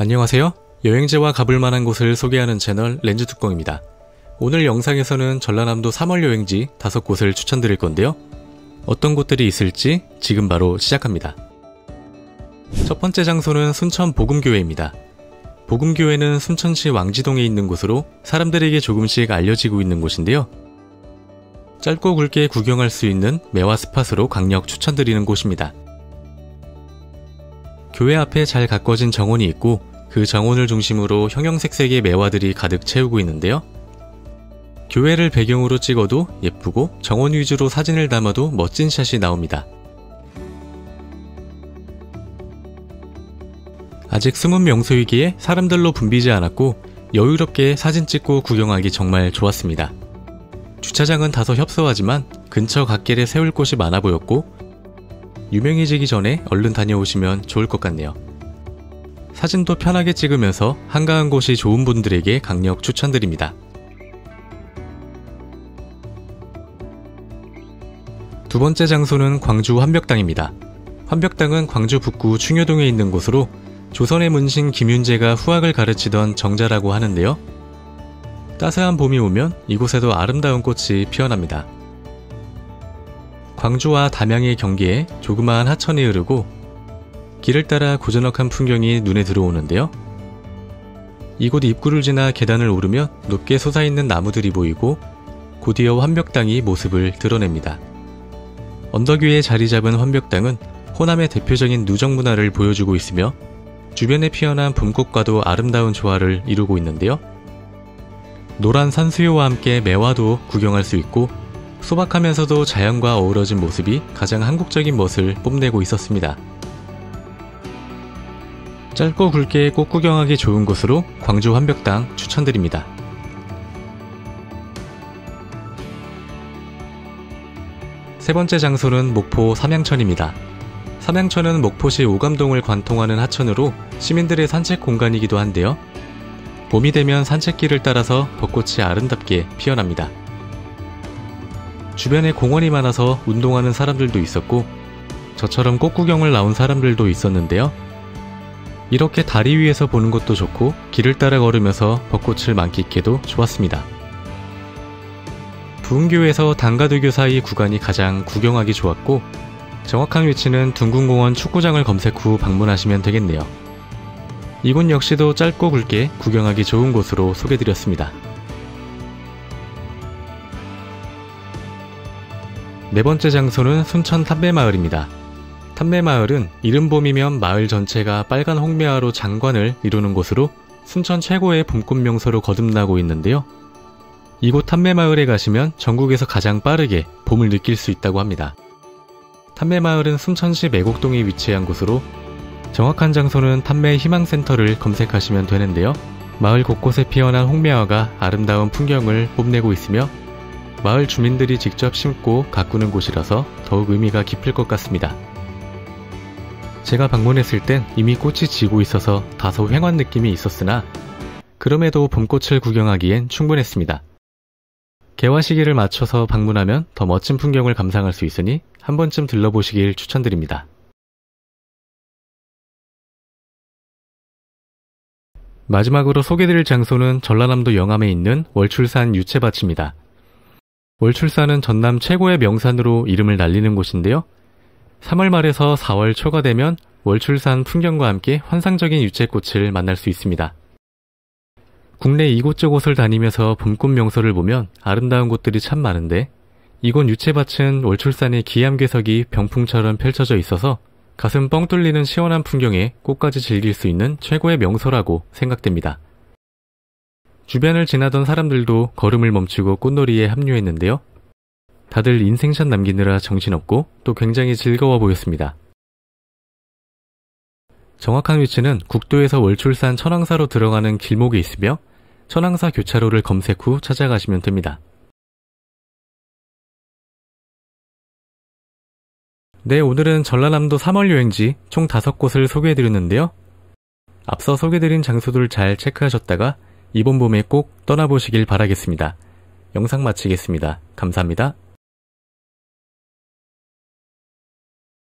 안녕하세요. 여행지와 가볼 만한 곳을 소개하는 채널 렌즈 뚜껑입니다. 오늘 영상에서는 전라남도 3월 여행지 5곳을 추천드릴 건데요. 어떤 곳들이 있을지 지금 바로 시작합니다. 첫 번째 장소는 순천 복음교회입니다. 복음교회는 순천시 왕지동에 있는 곳으로 사람들에게 조금씩 알려지고 있는 곳인데요. 짧고 굵게 구경할 수 있는 매화 스팟으로 강력 추천드리는 곳입니다. 교회 앞에 잘 가꿔진 정원이 있고 그 정원을 중심으로 형형색색의 매화들이 가득 채우고 있는데요. 교회를 배경으로 찍어도 예쁘고 정원 위주로 사진을 담아도 멋진 샷이 나옵니다. 아직 숨은 명소이기에 사람들로 붐비지 않았고 여유롭게 사진 찍고 구경하기 정말 좋았습니다. 주차장은 다소 협소하지만 근처 갓길에 세울 곳이 많아 보였고 유명해지기 전에 얼른 다녀오시면 좋을 것 같네요. 사진도 편하게 찍으면서 한가한 곳이 좋은 분들에게 강력 추천드립니다. 두 번째 장소는 광주 환벽당입니다. 환벽당은 광주 북구 충효동에 있는 곳으로 조선의 문신 김윤재가 후학을 가르치던 정자라고 하는데요. 따스한 봄이 오면 이곳에도 아름다운 꽃이 피어납니다. 광주와 담양의 경계에 조그마한 하천이 흐르고 길을 따라 고즈넉한 풍경이 눈에 들어오는데요. 이곳 입구를 지나 계단을 오르면 높게 솟아있는 나무들이 보이고 곧이어 환벽당이 모습을 드러냅니다. 언덕 위에 자리 잡은 환벽당은 호남의 대표적인 누적 문화를 보여주고 있으며 주변에 피어난 봄꽃과도 아름다운 조화를 이루고 있는데요. 노란 산수유와 함께 매화도 구경할 수 있고 소박하면서도 자연과 어우러진 모습이 가장 한국적인 멋을 뽐내고 있었습니다. 짧고 굵게 꽃 구경하기 좋은 곳으로 광주 환벽당 추천드립니다. 세 번째 장소는 목포 삼양천입니다. 삼양천은 목포시 오감동을 관통하는 하천으로 시민들의 산책 공간이기도 한데요. 봄이 되면 산책길을 따라서 벚꽃이 아름답게 피어납니다. 주변에 공원이 많아서 운동하는 사람들도 있었고 저처럼 꽃구경을 나온 사람들도 있었는데요. 이렇게 다리 위에서 보는 것도 좋고 길을 따라 걸으면서 벚꽃을 만끽해도 좋았습니다. 부흥교에서 단가두교 사이 구간이 가장 구경하기 좋았고 정확한 위치는 둥근공원 축구장을 검색 후 방문하시면 되겠네요. 이곳 역시도 짧고 굵게 구경하기 좋은 곳으로 소개드렸습니다. 네 번째 장소는 순천 탐배마을입니다. 탐배마을은 이른 봄이면 마을 전체가 빨간 홍매화로 장관을 이루는 곳으로 순천 최고의 봄꽃 명소로 거듭나고 있는데요. 이곳 탐매마을에 가시면 전국에서 가장 빠르게 봄을 느낄 수 있다고 합니다. 탐매마을은 순천시 매곡동에 위치한 곳으로 정확한 장소는 탐매 희망센터를 검색하시면 되는데요. 마을 곳곳에 피어난 홍매화가 아름다운 풍경을 뽐내고 있으며 마을 주민들이 직접 심고 가꾸는 곳이라서 더욱 의미가 깊을 것 같습니다. 제가 방문했을 땐 이미 꽃이 지고 있어서 다소 횡한 느낌이 있었으나 그럼에도 봄꽃을 구경하기엔 충분했습니다. 개화 시기를 맞춰서 방문하면 더 멋진 풍경을 감상할 수 있으니 한 번쯤 들러보시길 추천드립니다. 마지막으로 소개드릴 장소는 전라남도 영암에 있는 월출산 유채밭입니다. 월출산은 전남 최고의 명산으로 이름을 날리는 곳인데요. 3월 말에서 4월 초가 되면 월출산 풍경과 함께 환상적인 유채꽃을 만날 수 있습니다. 국내 이곳저곳을 다니면서 봄꽃 명소를 보면 아름다운 곳들이 참 많은데 이곳 유채밭은 월출산의 기암괴석이 병풍처럼 펼쳐져 있어서 가슴 뻥 뚫리는 시원한 풍경에 꽃까지 즐길 수 있는 최고의 명소라고 생각됩니다. 주변을 지나던 사람들도 걸음을 멈추고 꽃놀이에 합류했는데요. 다들 인생샷 남기느라 정신없고 또 굉장히 즐거워 보였습니다. 정확한 위치는 국도에서 월출산 천왕사로 들어가는 길목에 있으며 천왕사 교차로를 검색 후 찾아가시면 됩니다. 네, 오늘은 전라남도 3월 여행지 총 5곳을 소개해드렸는데요. 앞서 소개드린 장소들 잘 체크하셨다가 이번 봄에 꼭 떠나보시길 바라겠습니다. 영상 마치겠습니다. 감사합니다.